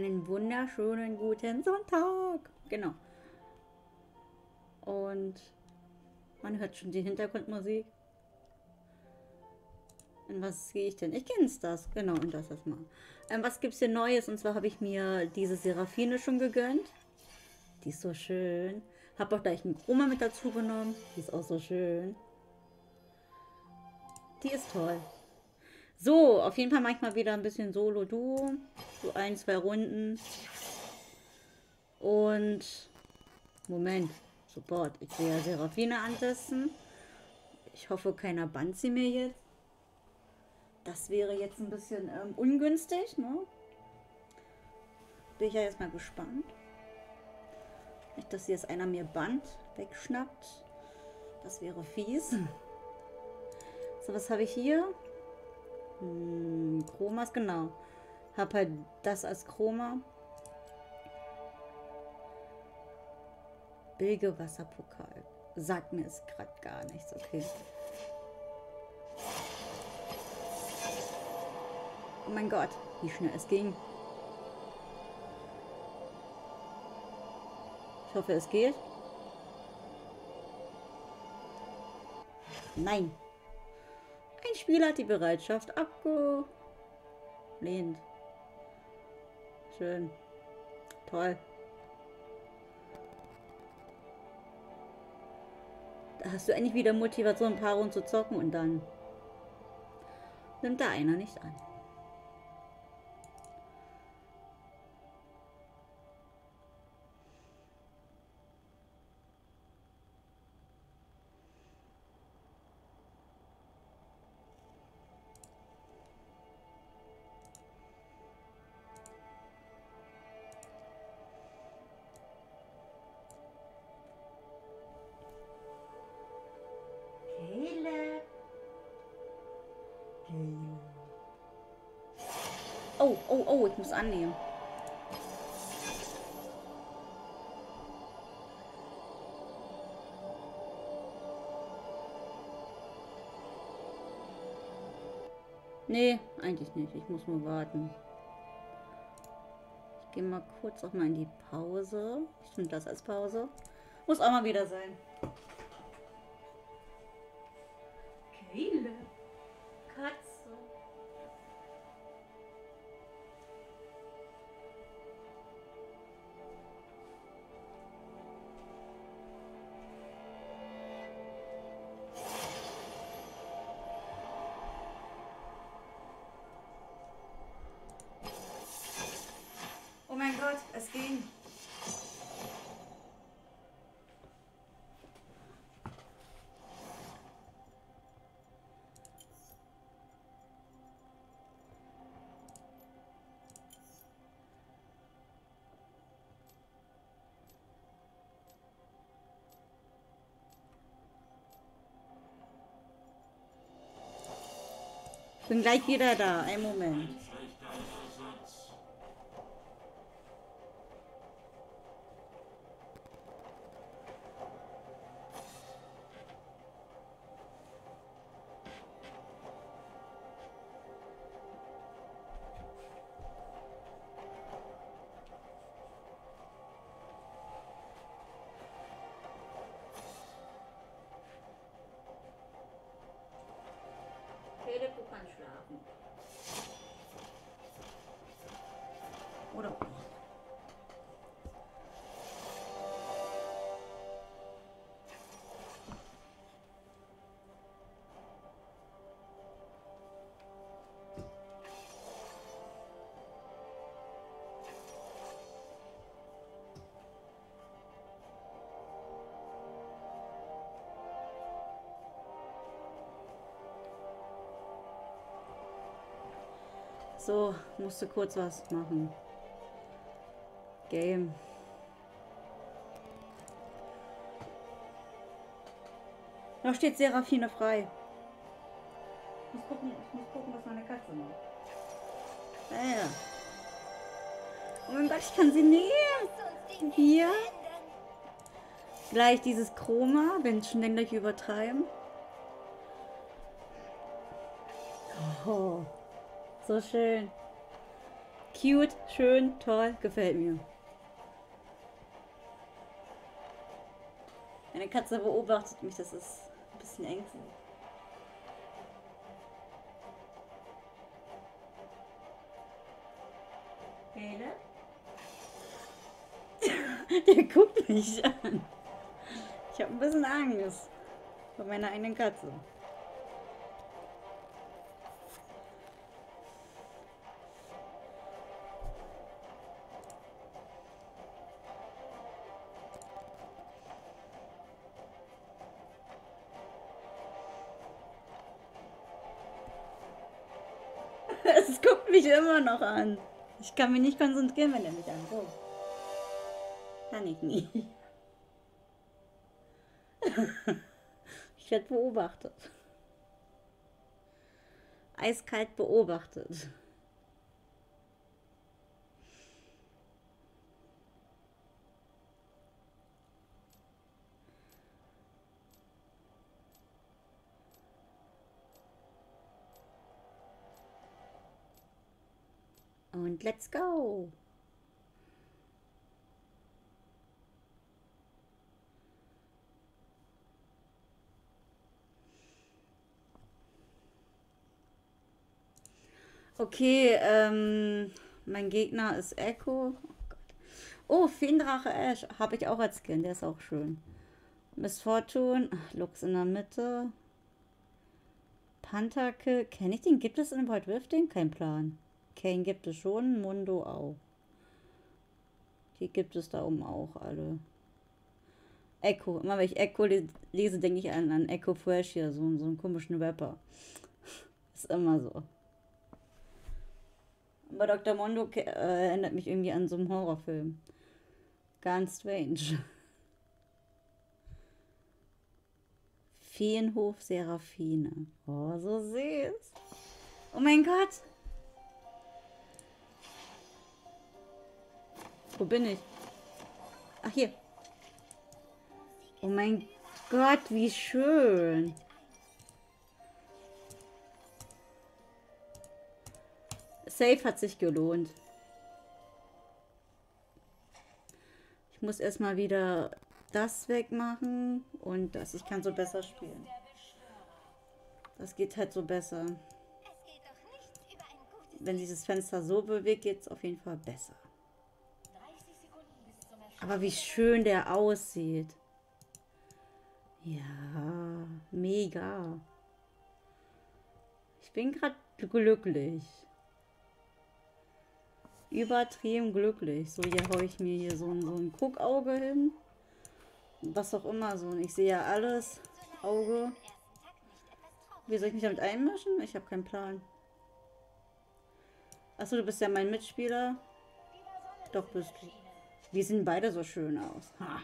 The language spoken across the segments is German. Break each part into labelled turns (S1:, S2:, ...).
S1: Einen wunderschönen guten Sonntag. Genau. Und man hört schon die Hintergrundmusik. In was gehe ich denn? Ich kenne das. Genau, und das erstmal. Ähm, was gibt es hier Neues? Und zwar habe ich mir diese Seraphine schon gegönnt. Die ist so schön. Habe auch gleich einen Chroma mit dazu genommen. Die ist auch so schön. Die ist toll. So, auf jeden Fall manchmal wieder ein bisschen Solo-Duo. So ein, zwei Runden. Und... Moment. Support. Ich will ja Seraphine antesten. Ich hoffe, keiner bannt sie mir jetzt. Das wäre jetzt ein bisschen ähm, ungünstig, ne? Bin ich ja jetzt mal gespannt. Nicht, dass jetzt einer mir Band wegschnappt. Das wäre fies. So, was habe ich hier? Hm, Chromas, genau. Hab halt das als Chroma. Bilge Wasserpokal. Sagt mir es gerade gar nichts, okay. Oh mein Gott, wie schnell es ging. Ich hoffe, es geht. Nein. Ein Spieler hat die Bereitschaft abgelehnt. Schön. Toll. Da hast du endlich wieder Motivation, ein paar Runden zu zocken und dann nimmt da einer nicht an. Oh, oh, ich muss annehmen. Nee, eigentlich nicht. Ich muss nur warten. Ich gehe mal kurz auch mal in die Pause. Ich finde das als Pause. Muss auch mal wieder sein. Bin gleich wieder da. Ein Moment. Oder. So, musste kurz was machen. Game. Noch steht Seraphine frei. Ich muss gucken, ich muss gucken was meine Katze macht. Ja. Oh mein Gott, ich kann sie nehmen. Hier. Gleich dieses Chroma, wenn schon dann gleich übertreiben. Oh. So schön. Cute, schön, toll, gefällt mir. Meine Katze beobachtet mich, das ist ein bisschen ängstlich. Bele? Der guckt mich an. Ich habe ein bisschen Angst vor meiner eigenen Katze. Immer noch an. Ich kann mich nicht konzentrieren, wenn er mich anguckt. Kann ich nie. ich werde beobachtet. Eiskalt beobachtet. Und let's go! Okay, ähm, mein Gegner ist Echo. Oh, oh Feendrache Ash habe ich auch als Kind, der ist auch schön. Miss Fortune, Lux in der Mitte. Pantake, kenne ich den? Gibt es in White Rift den? Kein Plan. Kane gibt es schon, Mundo auch. Die gibt es da oben auch alle. Echo, immer wenn ich Echo lese, denke ich an, an Echo Fresh hier, so, so einen komischen Rapper. Ist immer so. Aber Dr. Mondo äh, erinnert mich irgendwie an so einen Horrorfilm. Ganz strange. Feenhof Seraphine. Oh, so süß. Oh mein Gott. Wo bin ich? Ach, hier. Oh mein Gott, wie schön. Safe hat sich gelohnt. Ich muss erstmal wieder das wegmachen und das. Ich kann so besser spielen. Das geht halt so besser. Wenn dieses Fenster so bewegt, geht es auf jeden Fall besser. Aber wie schön der aussieht. Ja, mega. Ich bin gerade glücklich übertrieben glücklich. So, hier haue ich mir hier so ein, so ein Guckauge hin. Was auch immer so. Ich sehe ja alles. Auge. Wie soll ich mich damit einmischen? Ich habe keinen Plan. Achso, du bist ja mein Mitspieler. Doch, bist du. Wir sehen beide so schön aus. Ha.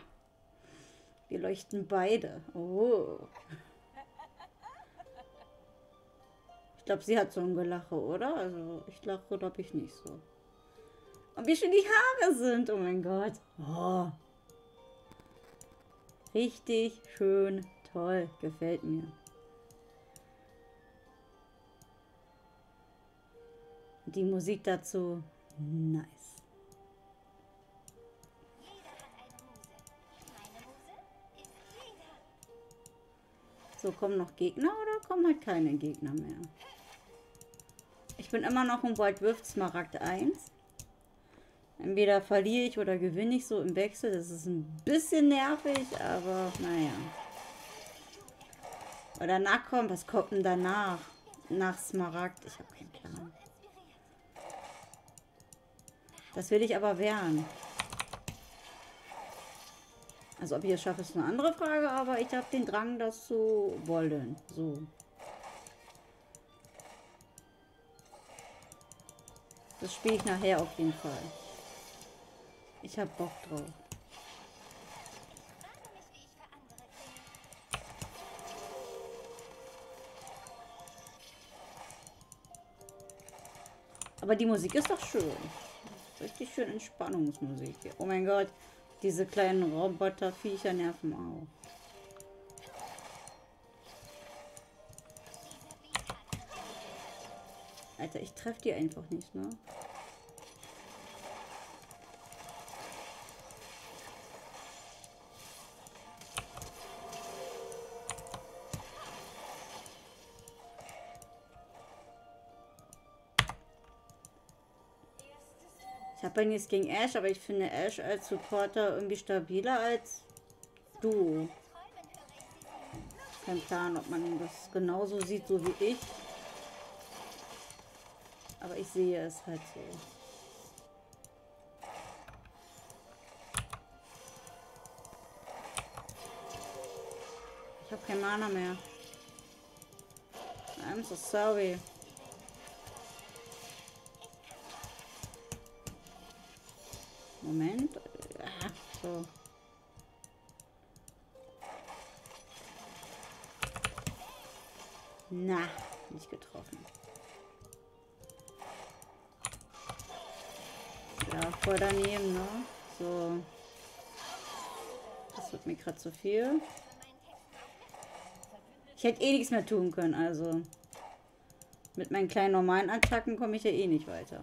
S1: Wir leuchten beide. Oh. Ich glaube, sie hat so ein Gelache, oder? Also, ich lache, glaube ich, nicht so. Und wie schön die Haare sind. Oh mein Gott. Oh. Richtig schön. Toll. Gefällt mir. Die Musik dazu. Nice. So, kommen noch Gegner oder kommen halt keine Gegner mehr? Ich bin immer noch im White Rift Smaragd 1. Entweder verliere ich oder gewinne ich so im Wechsel. Das ist ein bisschen nervig, aber naja. Und danach kommt, was kommt denn danach? Nach Smaragd? Ich habe keinen Plan. Das will ich aber wehren. Also ob ich es schaffe, ist eine andere Frage, aber ich habe den Drang, das zu wollen. So. Das spiele ich nachher auf jeden Fall. Ich hab Bock drauf. Aber die Musik ist doch schön. Richtig schön Entspannungsmusik. Oh mein Gott, diese kleinen Roboterviecher nerven auch. Alter, ich treffe die einfach nicht, ne? Habe ja nichts gegen Ash, aber ich finde Ash als Supporter irgendwie stabiler als du. Kein Plan, ob man das genauso sieht, so wie ich. Aber ich sehe es halt so. Ich habe kein Mana mehr. I'm so sorry. Moment. Ah, so. Na, nicht getroffen. Ja, voll daneben, ne? So. Das wird mir gerade zu viel. Ich hätte eh nichts mehr tun können, also. Mit meinen kleinen normalen Attacken komme ich ja eh nicht weiter.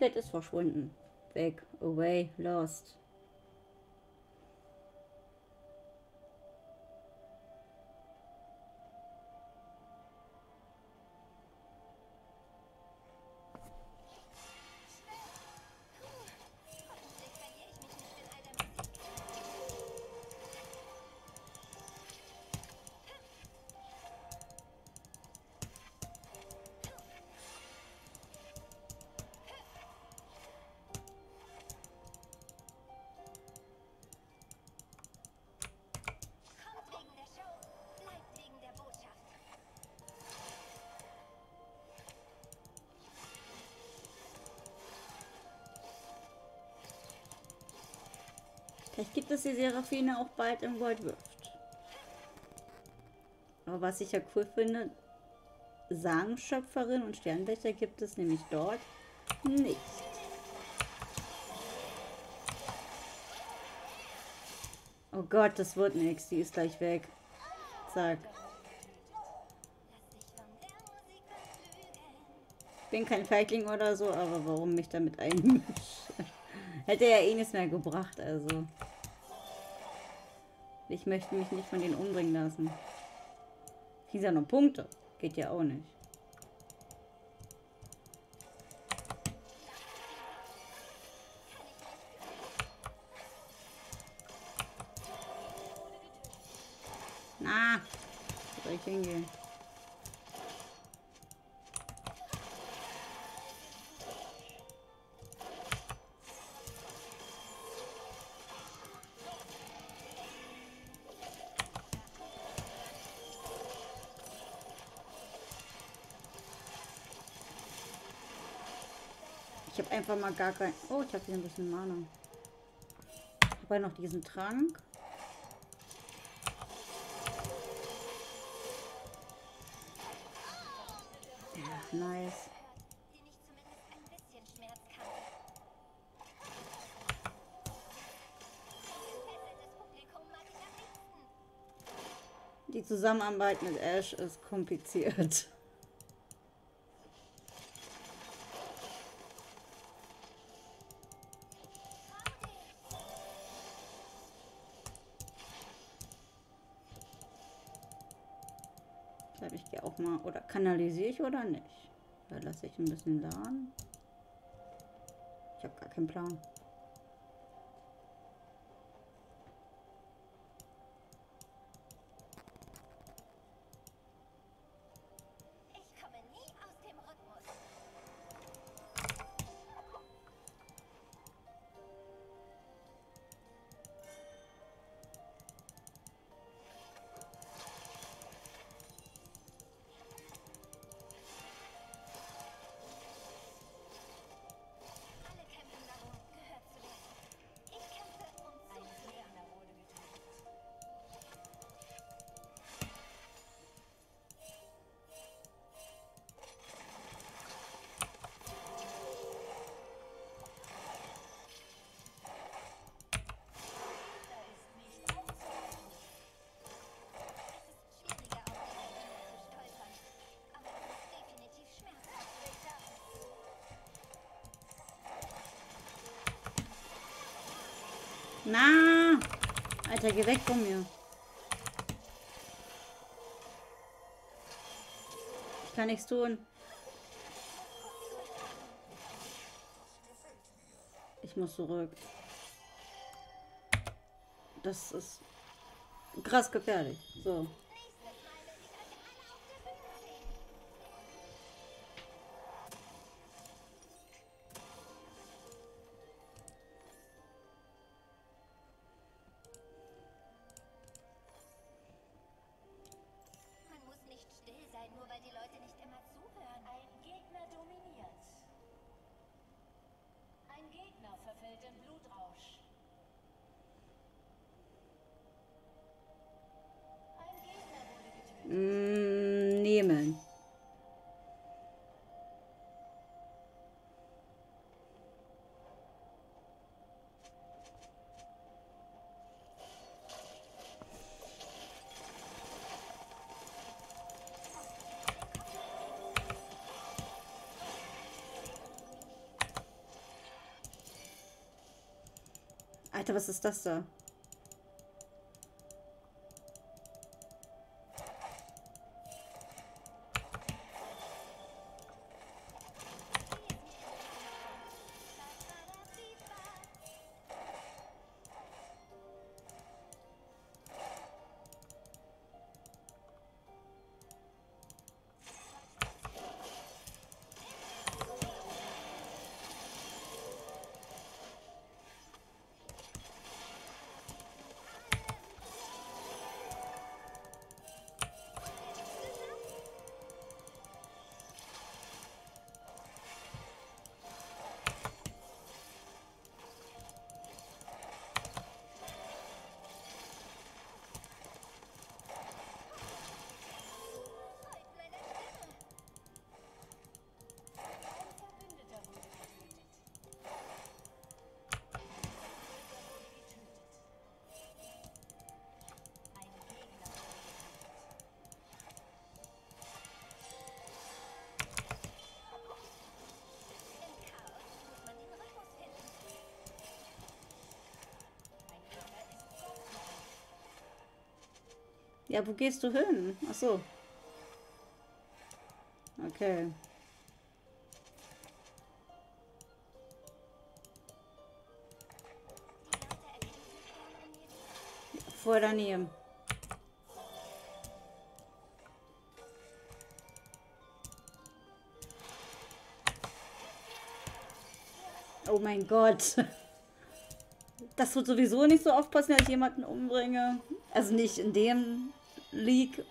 S1: Gültigkeit ist verschwunden. Weg, away, lost. Vielleicht gibt es die Seraphine auch bald im Goldwürft. Aber was ich ja cool finde, Sagenschöpferin und Sternwächter gibt es nämlich dort nicht. Oh Gott, das wird nichts. Die ist gleich weg. Zack. Ich bin kein Feigling oder so, aber warum mich damit einmischen? Hätte ja eh nichts mehr gebracht, also. Ich möchte mich nicht von denen umbringen lassen. Kriegen ja noch Punkte. Geht ja auch nicht. Na, soll ich hingehen? Einfach mal gar kein... Oh, ich habe hier ein bisschen Mana. Habe noch diesen Trank. Ja, nice. Die Zusammenarbeit mit Ash ist kompliziert. Kanalisiere ich oder nicht? Da lasse ich ein bisschen laden. Ich habe gar keinen Plan.
S2: Na! Alter, geh weg von mir. Ich kann nichts tun. Ich muss zurück. Das ist krass gefährlich. So. Alter, was ist das da? Ja, wo gehst du hin? Ach so. Okay. Vor daneben. Oh mein Gott. Das wird sowieso nicht so oft passieren, dass ich jemanden umbringe. Also nicht in dem League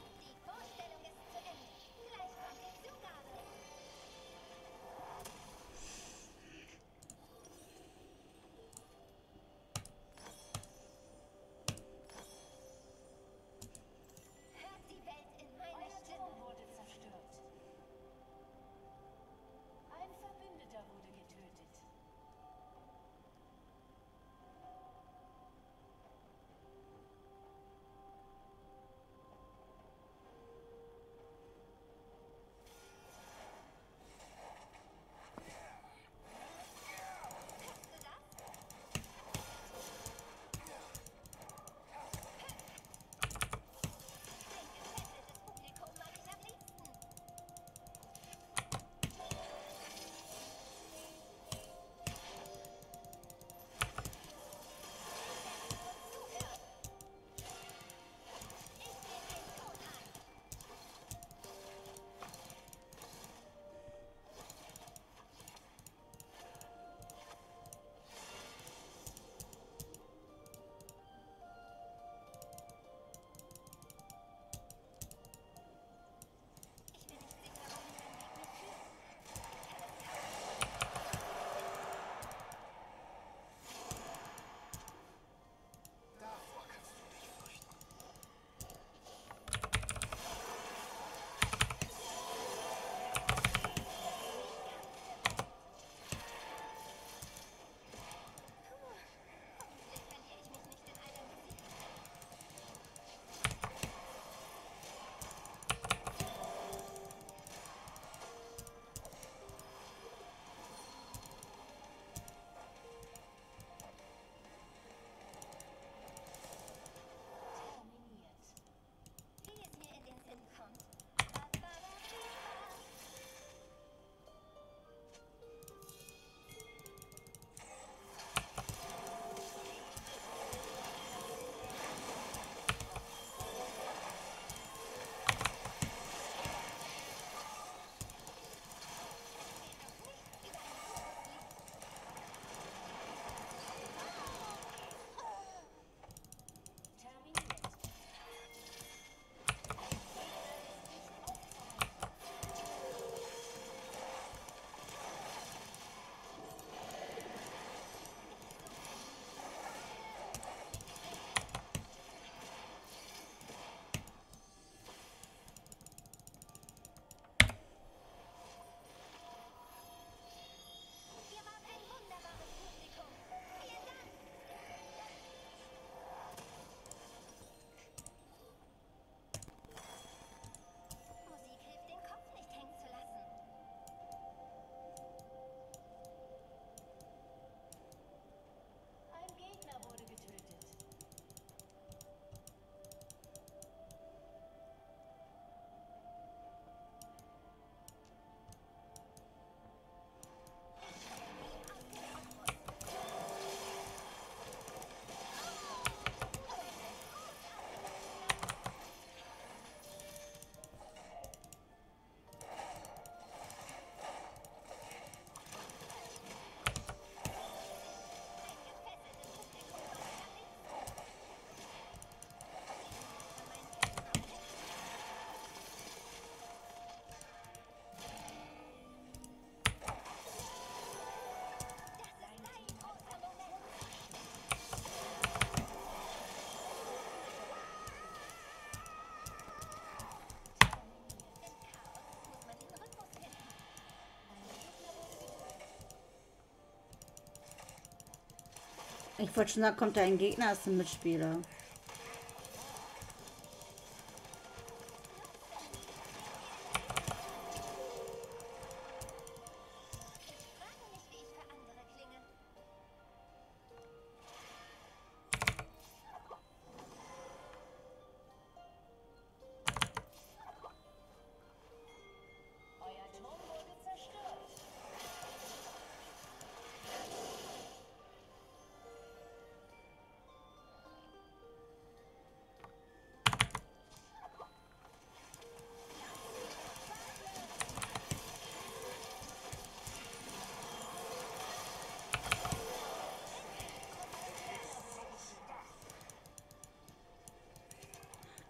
S2: Ich wollte schon sagen, kommt da ein Gegner als ein Mitspieler.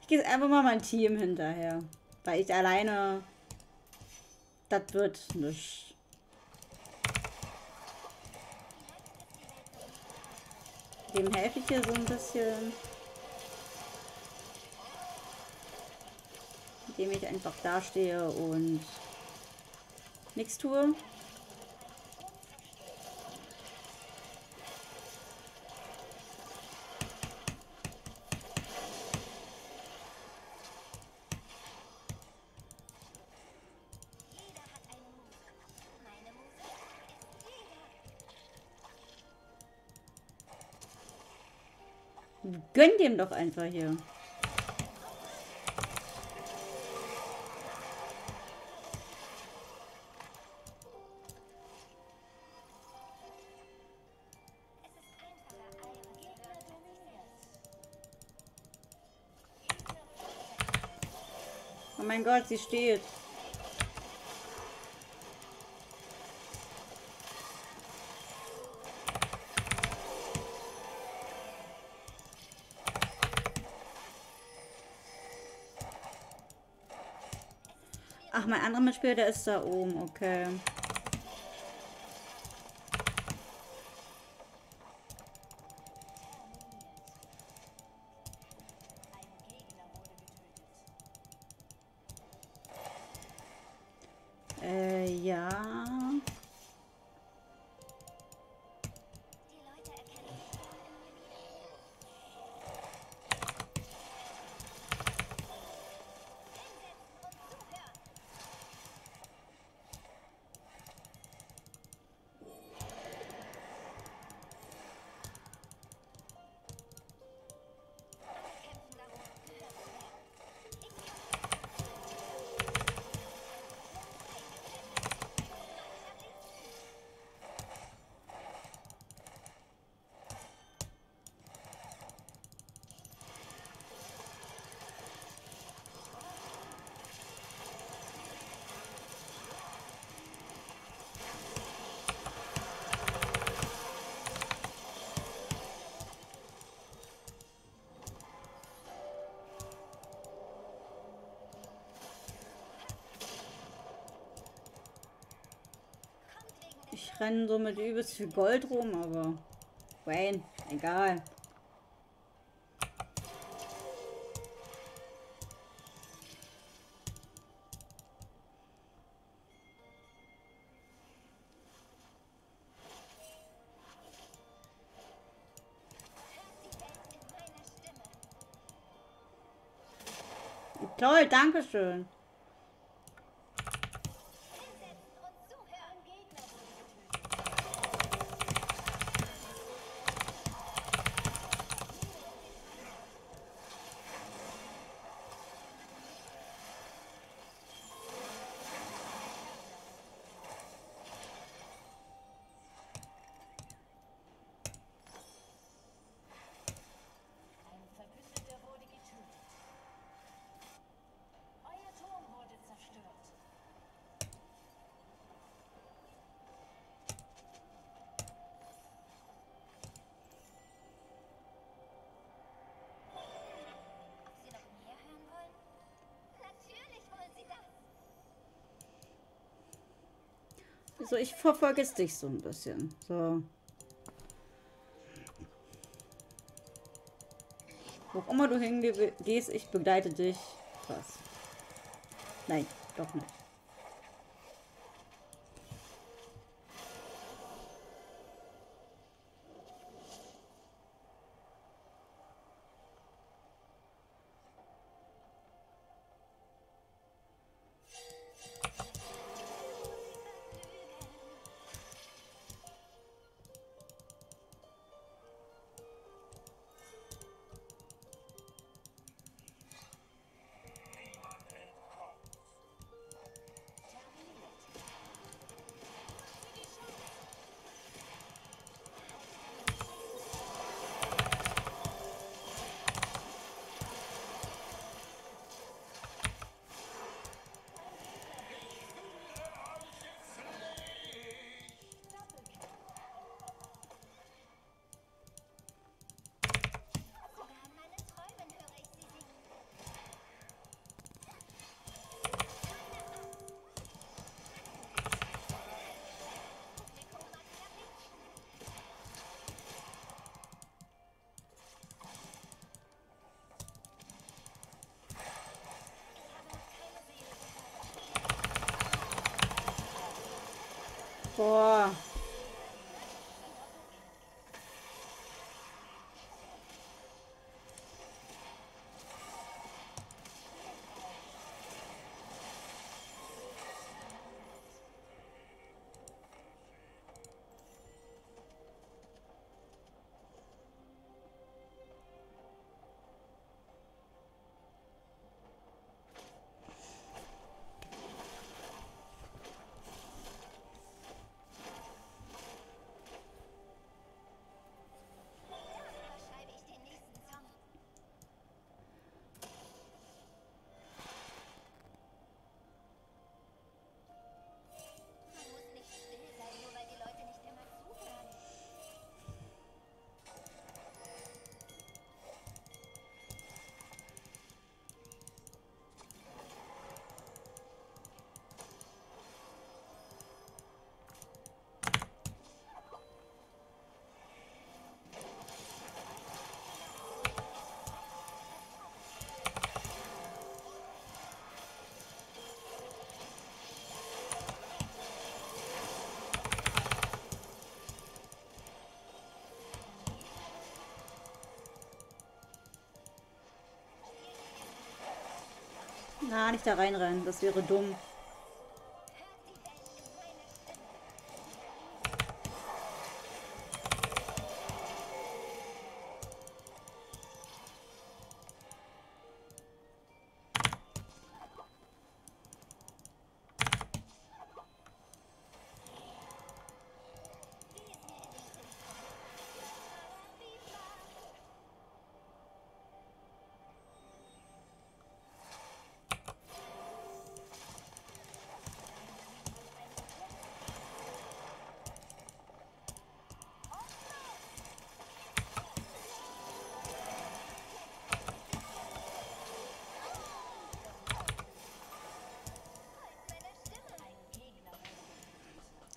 S2: Gehe einfach mal mein Team hinterher. Weil ich alleine... Das wird nicht. Dem helfe ich hier so ein bisschen. Indem ich einfach dastehe und nichts tue. Gönn dem doch einfach hier. Oh mein Gott, sie steht. Ach, mein anderer Mitspieler, der ist da oben. Okay. Rennen so mit übelst viel Gold rum, aber Wayne, egal. Toll, danke schön. So, ich verfolge jetzt dich so ein bisschen. So. Wo auch immer du hingehst, ich begleite dich. Was? Nein, doch nicht.
S3: 哇
S2: Na, nicht da reinrennen. Das wäre dumm.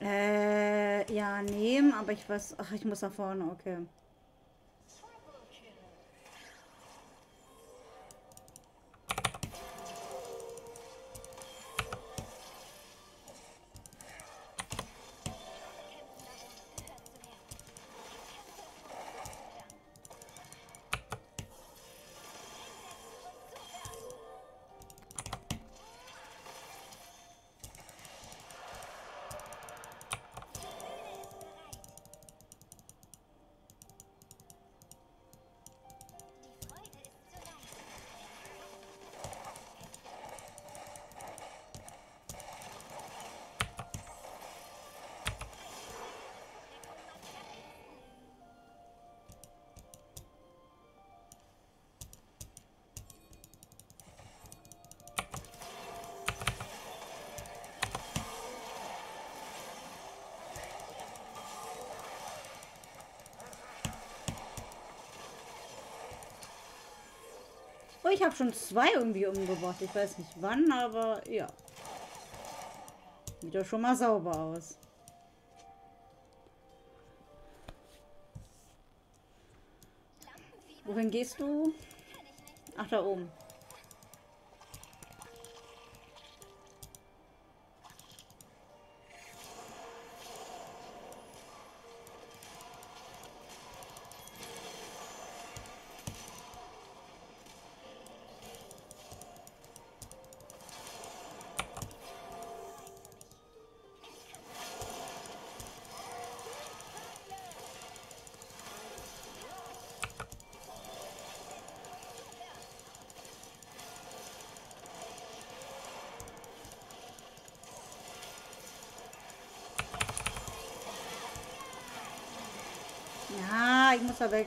S2: Äh, ja, nehmen, aber ich weiß. Ach, ich muss nach vorne, okay. Ich habe schon zwei irgendwie umgebracht. Ich weiß nicht wann, aber ja. Sieht doch schon mal sauber aus. Wohin gehst du? Ach, da oben. Muss da weg.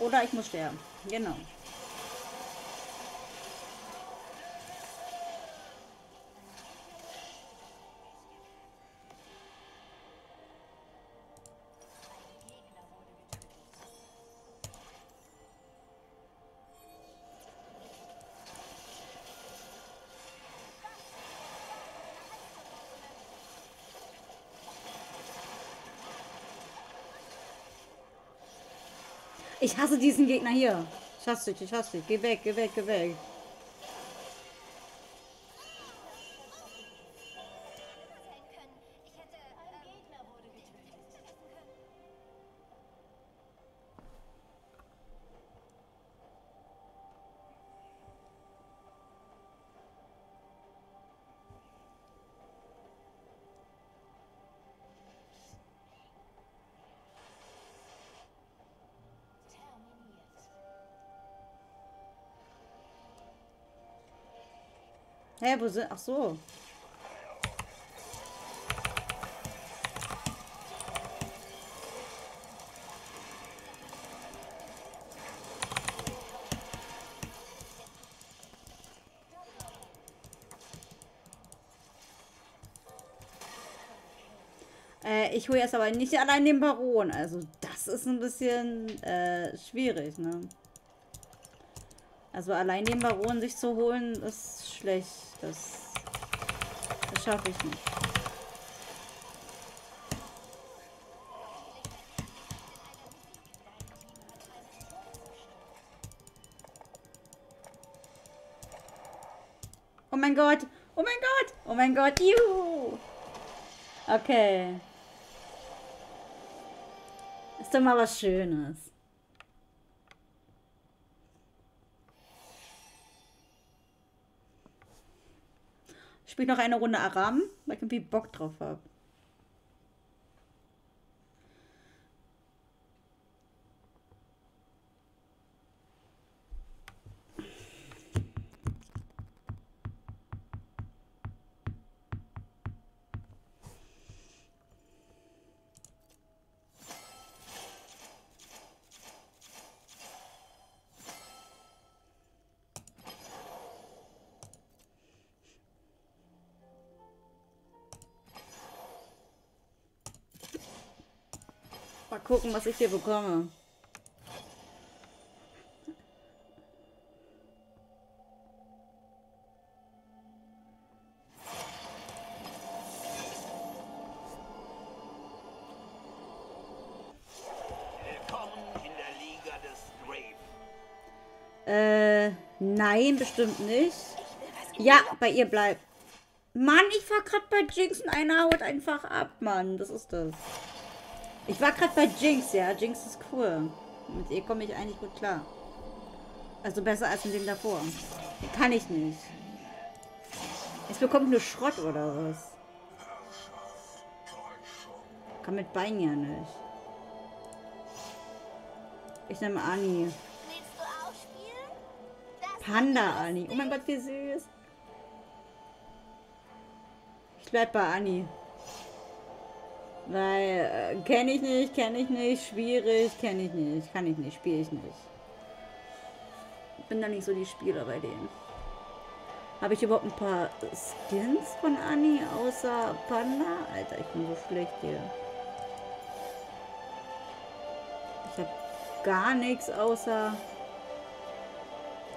S2: Oder ich muss sterben. Genau. Ich hasse diesen Gegner hier. Ich hasse dich, ich hasse dich. Geh weg, geh weg, geh weg.
S1: Hä, wo sind... Ach so. Äh, ich hole jetzt aber nicht allein den Baron. Also das ist ein bisschen äh, schwierig, ne? Also allein den Baron sich zu holen, ist schlecht. Das, das schaffe ich nicht. Oh mein Gott! Oh mein Gott! Oh mein Gott! Juhu! Okay. Ist doch mal was Schönes. Spiele noch eine Runde Aram, weil ich irgendwie Bock drauf habe. Gucken, was ich hier bekomme. Äh, nein, bestimmt nicht. Ja, bei ihr bleibt. Mann, ich war gerade bei Jinx und einer haut einfach ab, Mann. Das ist das. Ich war gerade bei Jinx, ja. Jinx ist cool. Mit ihr komme ich eigentlich gut klar. Also besser als mit dem davor. Kann ich nicht. Es bekommt nur Schrott oder was. Kann mit Bein ja nicht. Ich nehme?
S2: Das
S1: Panda Ani. Oh mein Gott, wie süß. Ich bleib bei Ani. Weil, äh, kenne ich nicht, kenne ich nicht, schwierig, kenne ich nicht, kann ich nicht, spiele ich nicht. Bin da nicht so die Spieler bei denen. Habe ich überhaupt ein paar Skins von Anni außer Panda? Alter, ich bin so schlecht hier. Ich habe gar nichts außer...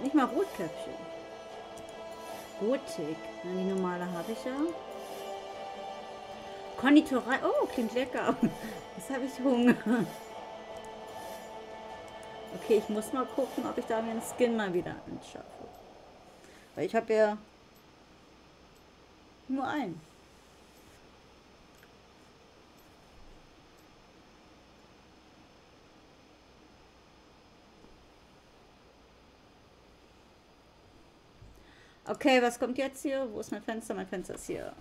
S1: Nicht mal Rotkäppchen. Gotik. Die normale habe ich ja. Konditorei. Oh, klingt lecker. Jetzt habe ich Hunger. Okay, ich muss mal gucken, ob ich da mir einen Skin mal wieder anschaffe. Weil ich habe ja nur einen. Okay, was kommt jetzt hier? Wo ist mein Fenster? Mein Fenster ist hier.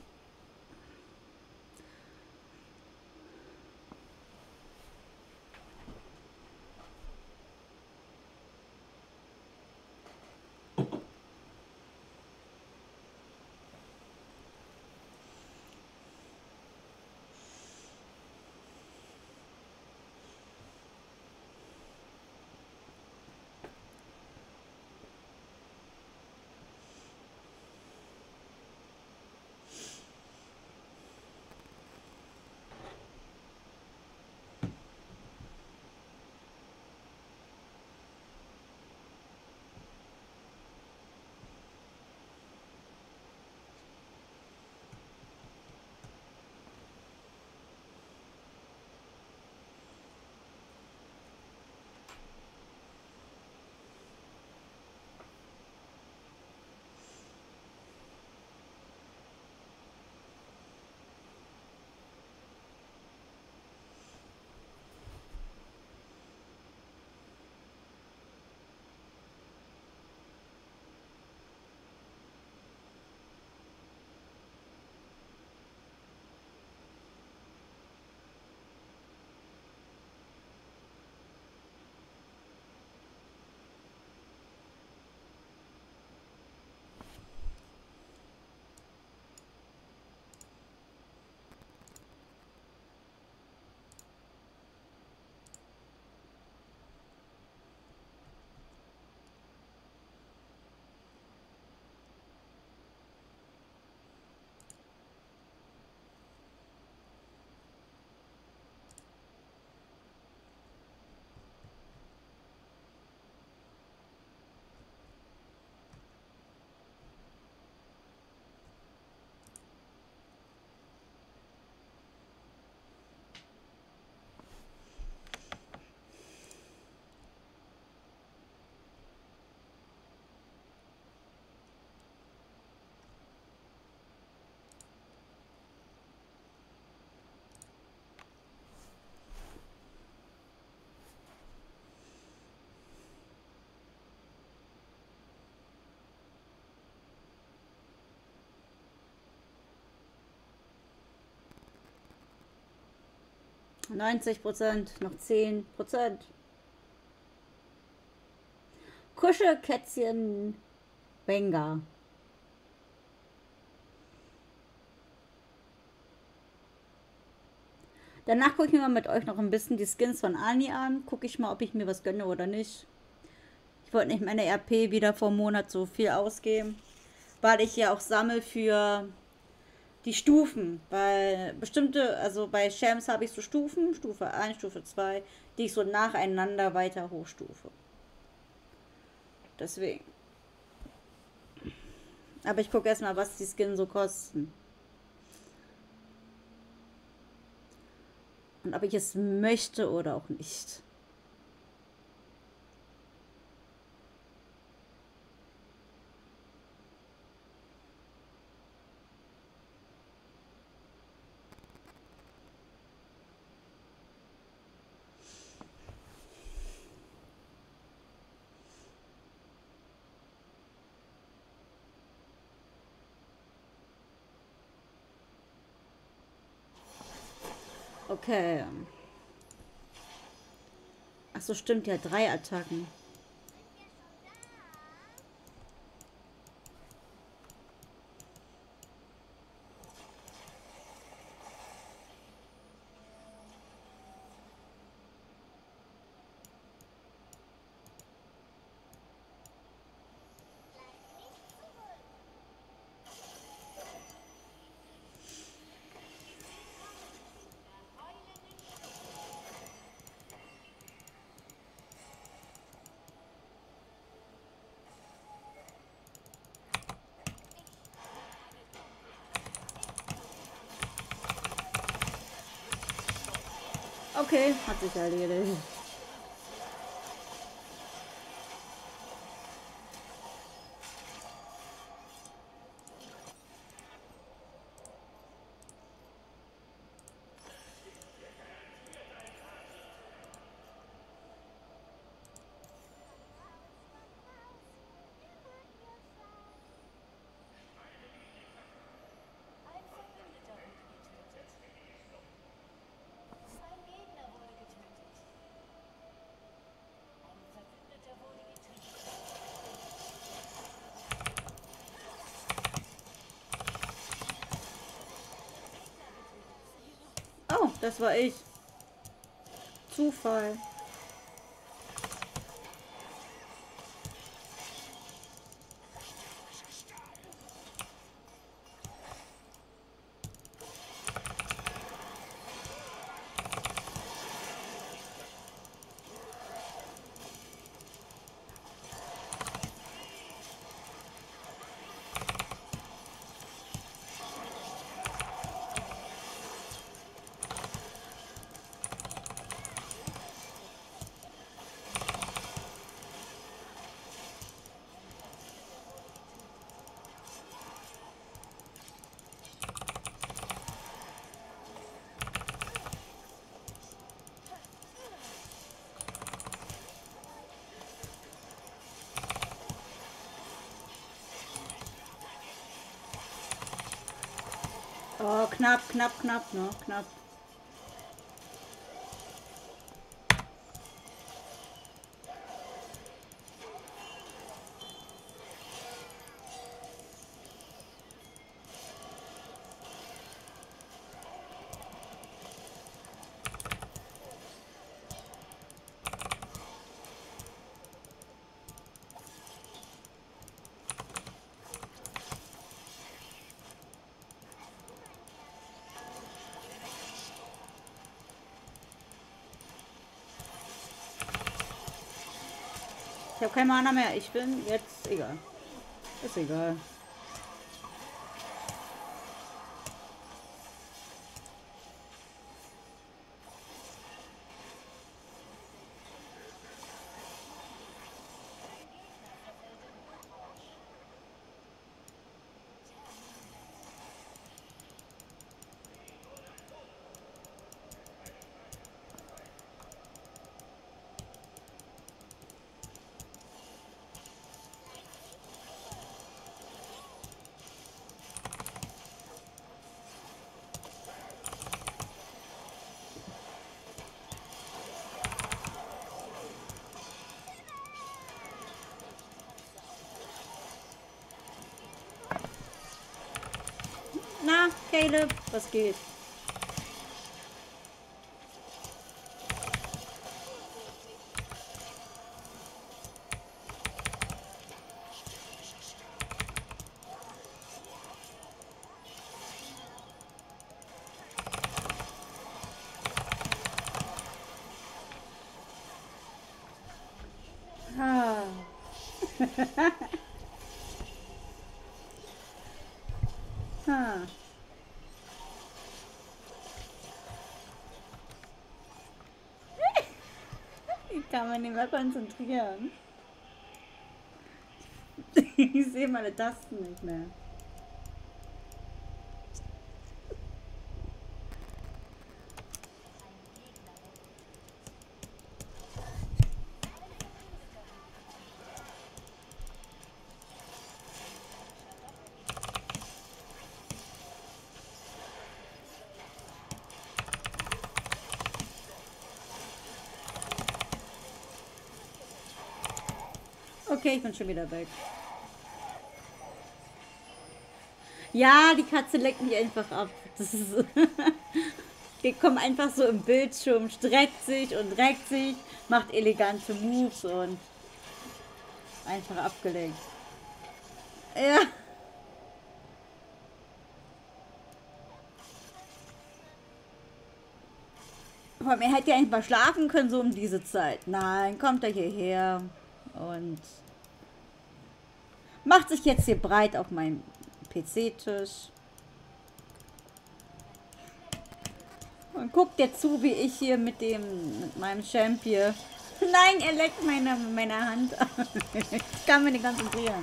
S1: 90 Prozent, noch 10 Prozent. Kuschelkätzchen Benga. Danach gucke ich mir mit euch noch ein bisschen die Skins von Ani an. Gucke ich mal, ob ich mir was gönne oder nicht. Ich wollte nicht meine RP wieder vor Monat so viel ausgeben. Weil ich ja auch sammle für die Stufen. Weil bestimmte, also bei Shams habe ich so Stufen, Stufe 1, Stufe 2, die ich so nacheinander weiter hochstufe. Deswegen. Aber ich gucke erstmal, was die Skins so kosten. Und ob ich es möchte oder auch nicht. Okay. Ach so, stimmt ja, drei Attacken. Okay, hat sich erledigt. Das war ich. Zufall. Oh, knapp, knapp, knapp, ne? Knapp. Ich habe keinen Mana mehr. Ich bin jetzt egal. Ist egal. Caleb, was geht? Mehr konzentrieren. Ich sehe meine Tasten nicht mehr. Okay, ich bin schon wieder weg. Ja, die Katze leckt mich einfach ab. Das ist. Die kommt einfach so im Bildschirm, streckt sich und reckt sich, macht elegante Moves und einfach abgelenkt. Ja. Aber er hätte ja eigentlich mal schlafen können, so um diese Zeit. Nein, kommt er hierher und macht sich jetzt hier breit auf meinem PC-Tisch. Und guckt dir zu, wie ich hier mit dem, mit meinem Champion. Nein, er leckt meine, meine Hand. ich kann mich nicht konzentrieren.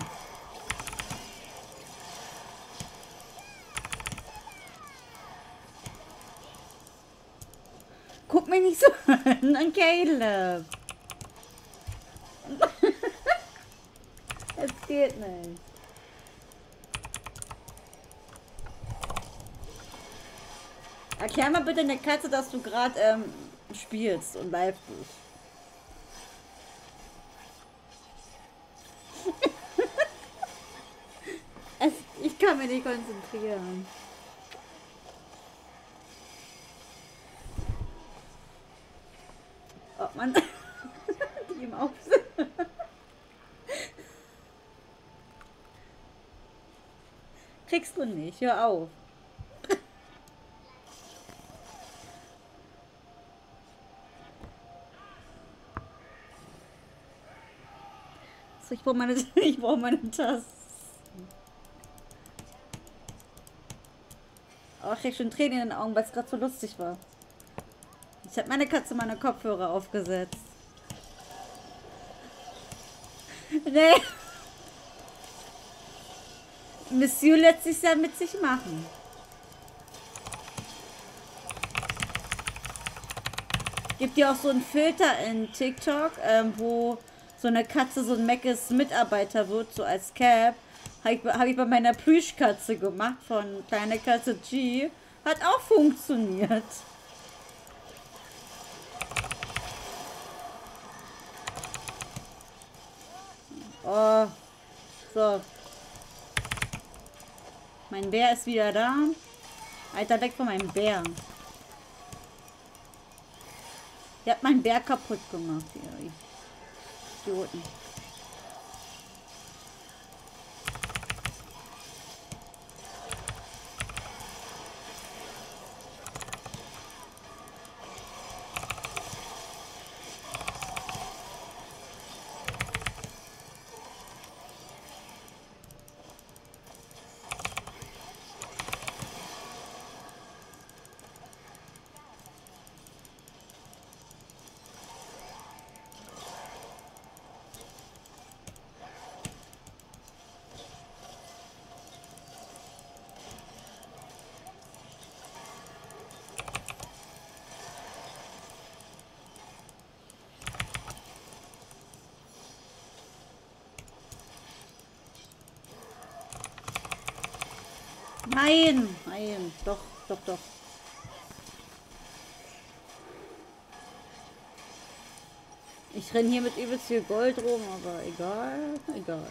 S1: Guck mich nicht so an, Caleb. Es geht nicht. Erklär mal bitte der Katze, dass du gerade ähm, spielst und live bist. ich kann mich nicht konzentrieren. Ob man die im Auf Kriegst du nicht, hör auf. So, ich brauche meine, ich brauche meine Tasten. Oh, ich krieg schon Tränen in den Augen, weil es gerade so lustig war. Ich habe meine Katze meine Kopfhörer aufgesetzt. Nee. Monsieur lässt sich ja mit sich machen. Gibt ja auch so einen Filter in TikTok, ähm, wo so eine Katze so ein Meckes Mitarbeiter wird, so als Cap. Habe ich, hab ich bei meiner Plüschkatze gemacht von kleine Katze G. Hat auch funktioniert. Oh. So. Mein Bär ist wieder da. Alter, weg von meinem Bär. Ihr habt meinen Bär kaputt gemacht, ihr Idioten. Nein, nein, doch, doch, doch. Ich renne hier mit übelst viel Gold rum, aber egal, egal.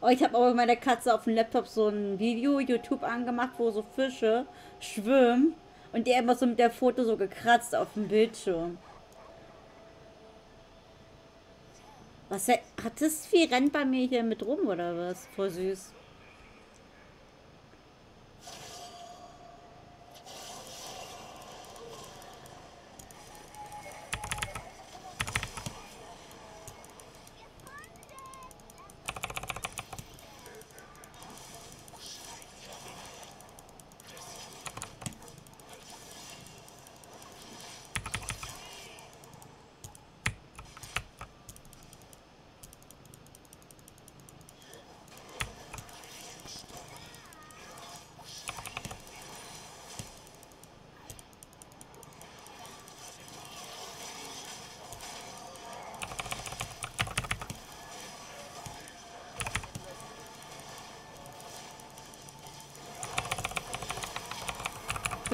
S1: Oh, ich habe aber mit meiner Katze auf dem Laptop so ein Video YouTube angemacht, wo so Fische schwimmen und der immer so mit der Foto so gekratzt auf dem Bildschirm. Was hat das Vieh rennt bei mir hier mit rum oder was? Voll süß.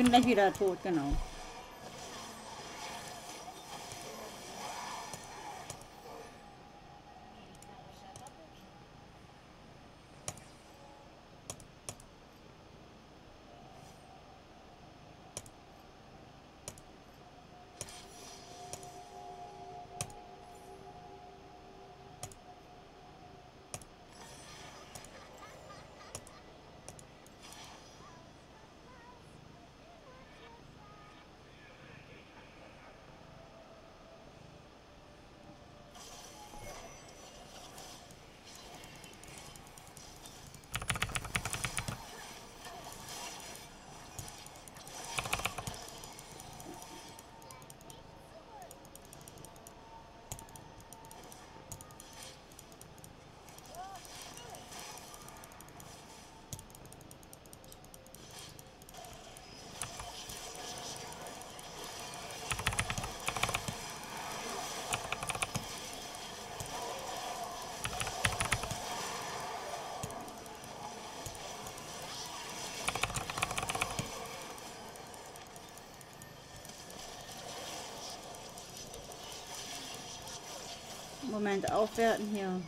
S1: Bin gleich wieder tot, genau. Moment, aufwerten hier.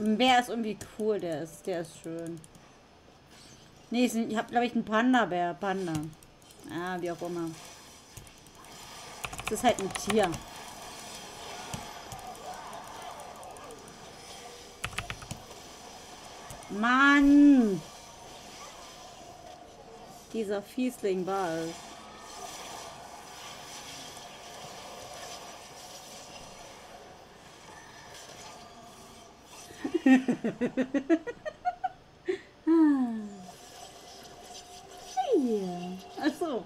S1: Bär ist irgendwie cool, der ist, der ist schön. Nee, ich habe glaube ich einen Panda-Bär, Panda. Ah, wie auch immer. Das ist halt ein Tier. Mann! Dieser Fiesling war es. Hey. Achso.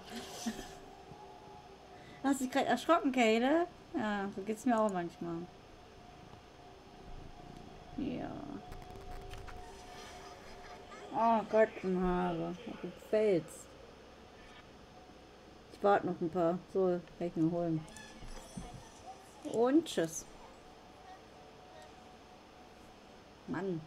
S1: Hast dich gerade erschrocken, Kayla? Ja, so geht's mir auch manchmal. Ja. Oh Gott, ein Haare. Du fällst. Ich warte noch ein paar. So, kann ich mir holen. Und tschüss. Mann.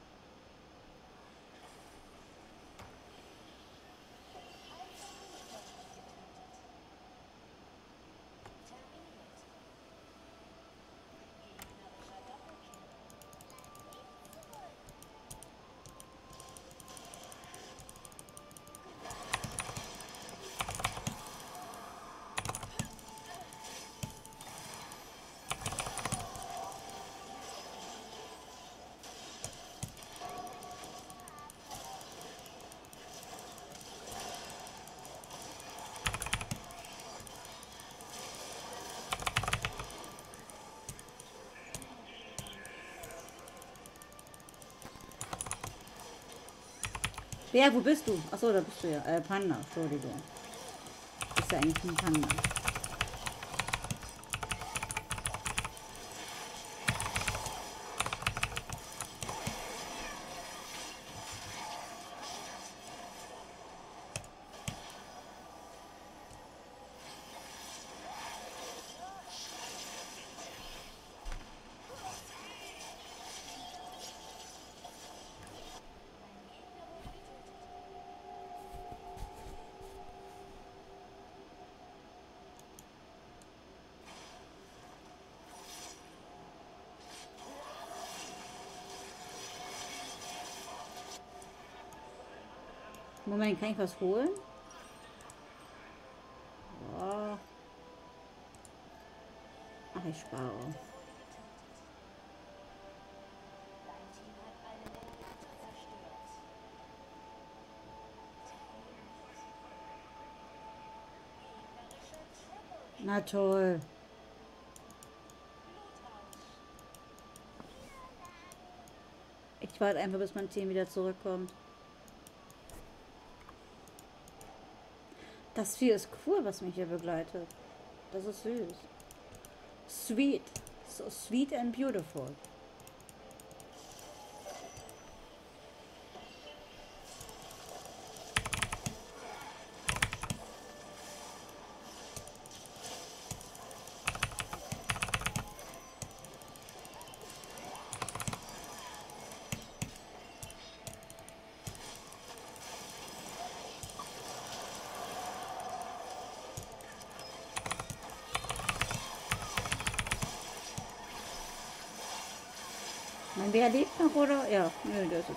S1: Wer, wo bist du? Achso, da bist du ja. Äh, Panda, Entschuldigung. Ist ja eigentlich ein Panda. Moment, kann ich was holen? Ja. Ach, ich spare. Na toll. Ich warte einfach, bis mein Team wieder zurückkommt. Das Vieh ist cool, was mich hier begleitet. Das ist süß. Sweet. So sweet and beautiful. Mein Bär lebt noch, oder? Ja, nö, das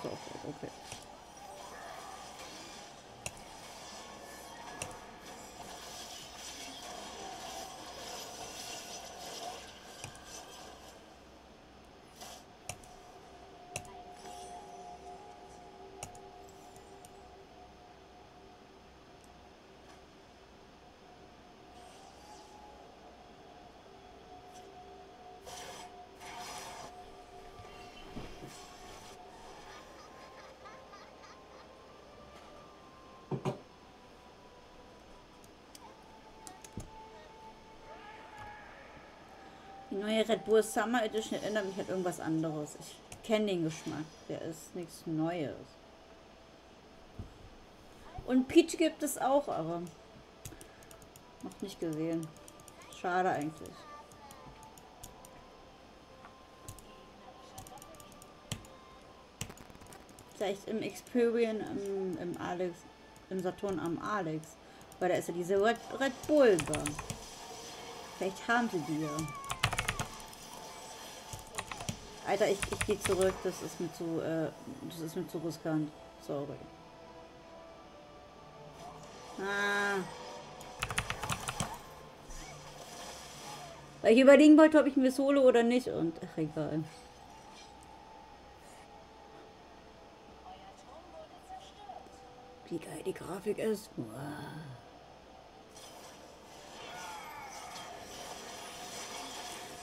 S1: neue Red Bull Summer Edition erinnert mich an irgendwas anderes. Ich kenne den Geschmack. Der ist nichts Neues. Und Peach gibt es auch, aber noch nicht gesehen. Schade eigentlich. Vielleicht im Experian im, im Alex, im Saturn am Alex. Weil da ist ja diese Red, Red Bull Bar. Vielleicht haben sie die ja. Alter, ich, ich gehe zurück. Das ist mir zu, äh, das ist mir zu riskant. Sorry. Ah. Weil ich überlegen wollte, ob ich mir solo oder nicht. Und ach, egal. Wie geil die Grafik ist. Wow.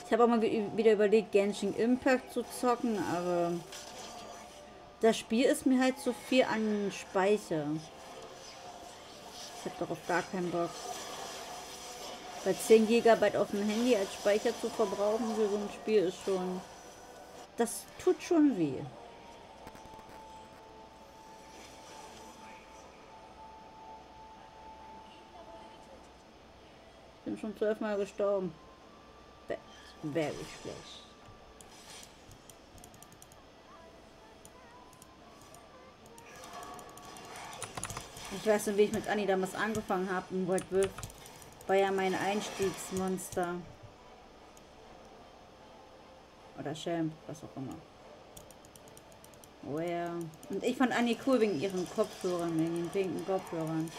S1: Ich habe auch mal wieder überlegt, Genshin Impact zu zocken, aber das Spiel ist mir halt zu viel an Speicher. Ich habe darauf gar keinen Bock. Bei 10 GB auf dem Handy als Speicher zu verbrauchen für so ein Spiel ist schon. Das tut schon weh. Ich bin schon zwölfmal gestorben. Very schlecht. Ich weiß noch, wie ich mit Anni damals angefangen habe in World Wolf. War ja mein Einstiegsmonster. Oder Champ, was auch immer. Oh ja. Und ich fand Annie cool wegen ihren Kopfhörern, wegen den pinken Kopfhörern.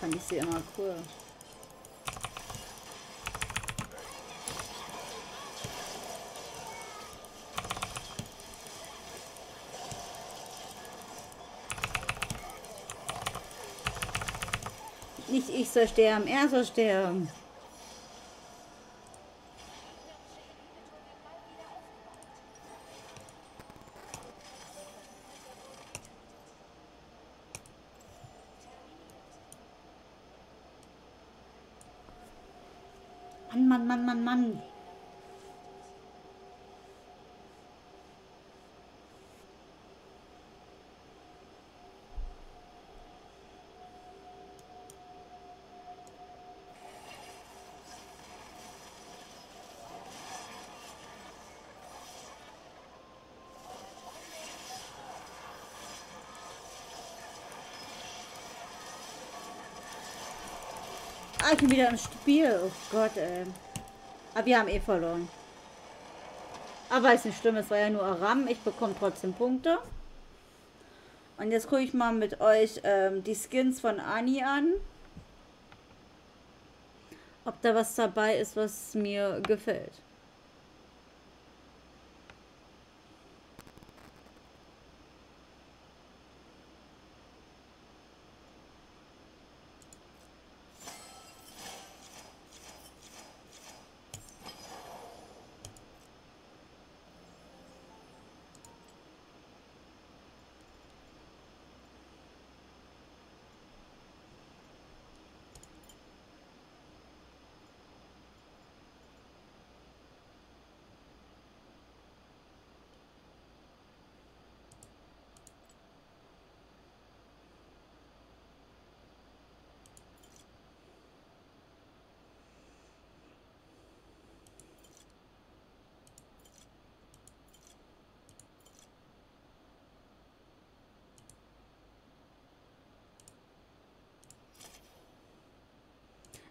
S1: Fand ich sie immer cool. Ich soll sterben, er soll sterben. Mann, Mann, Mann, Mann, Mann. Ah, bin wieder im Spiel. Oh Gott, ey. Aber wir haben eh verloren. Aber ist nicht schlimm, es war ja nur Aram. Ich bekomme trotzdem Punkte. Und jetzt gucke ich mal mit euch ähm, die Skins von Ani an. Ob da was dabei ist, was mir gefällt.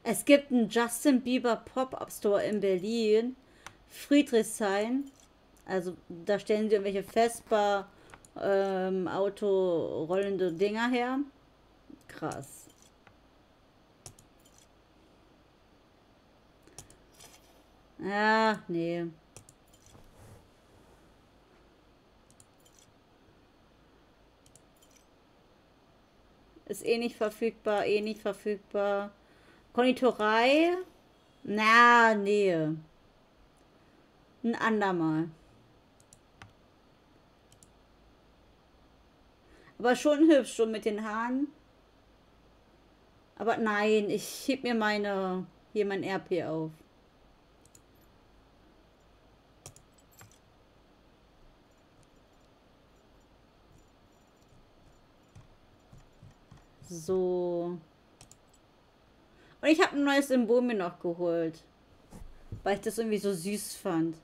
S1: Es gibt einen Justin Bieber Pop-Up Store in Berlin. Friedrichshain. Also da stellen sie irgendwelche Vespa ähm, Autorollende Dinger her. Krass. Ja, nee. Ist eh nicht verfügbar, eh nicht verfügbar. Konditorei? Na, nee. Ein andermal. Aber schon hübsch, schon mit den Haaren. Aber nein, ich heb mir meine, hier mein RP auf. So. Und ich habe ein neues Symbol mir noch geholt. Weil ich das irgendwie so süß fand.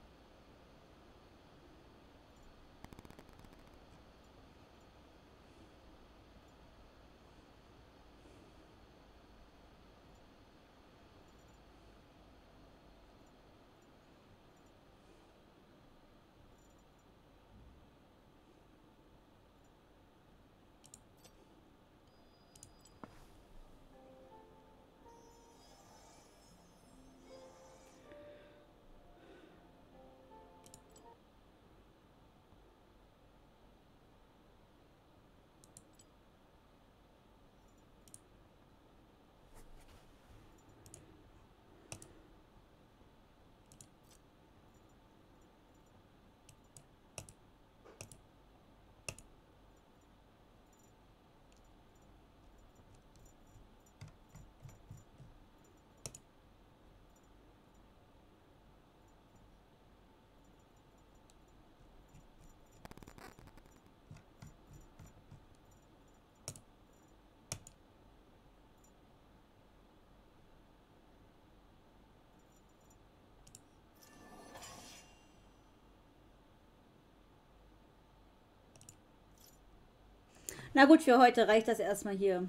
S1: Na gut, für heute reicht das erstmal hier.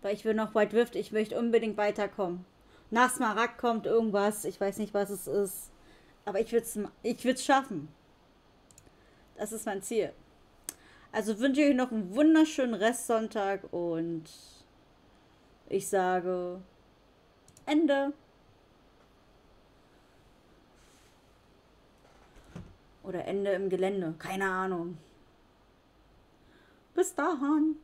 S1: Weil ich will noch White Rift, ich möchte unbedingt weiterkommen. Nach Smaragd kommt irgendwas, ich weiß nicht, was es ist. Aber ich will es ich will's schaffen. Das ist mein Ziel. Also wünsche ich euch noch einen wunderschönen Restsonntag und ich sage Ende. Oder Ende im Gelände. Keine Ahnung. Bis dahin.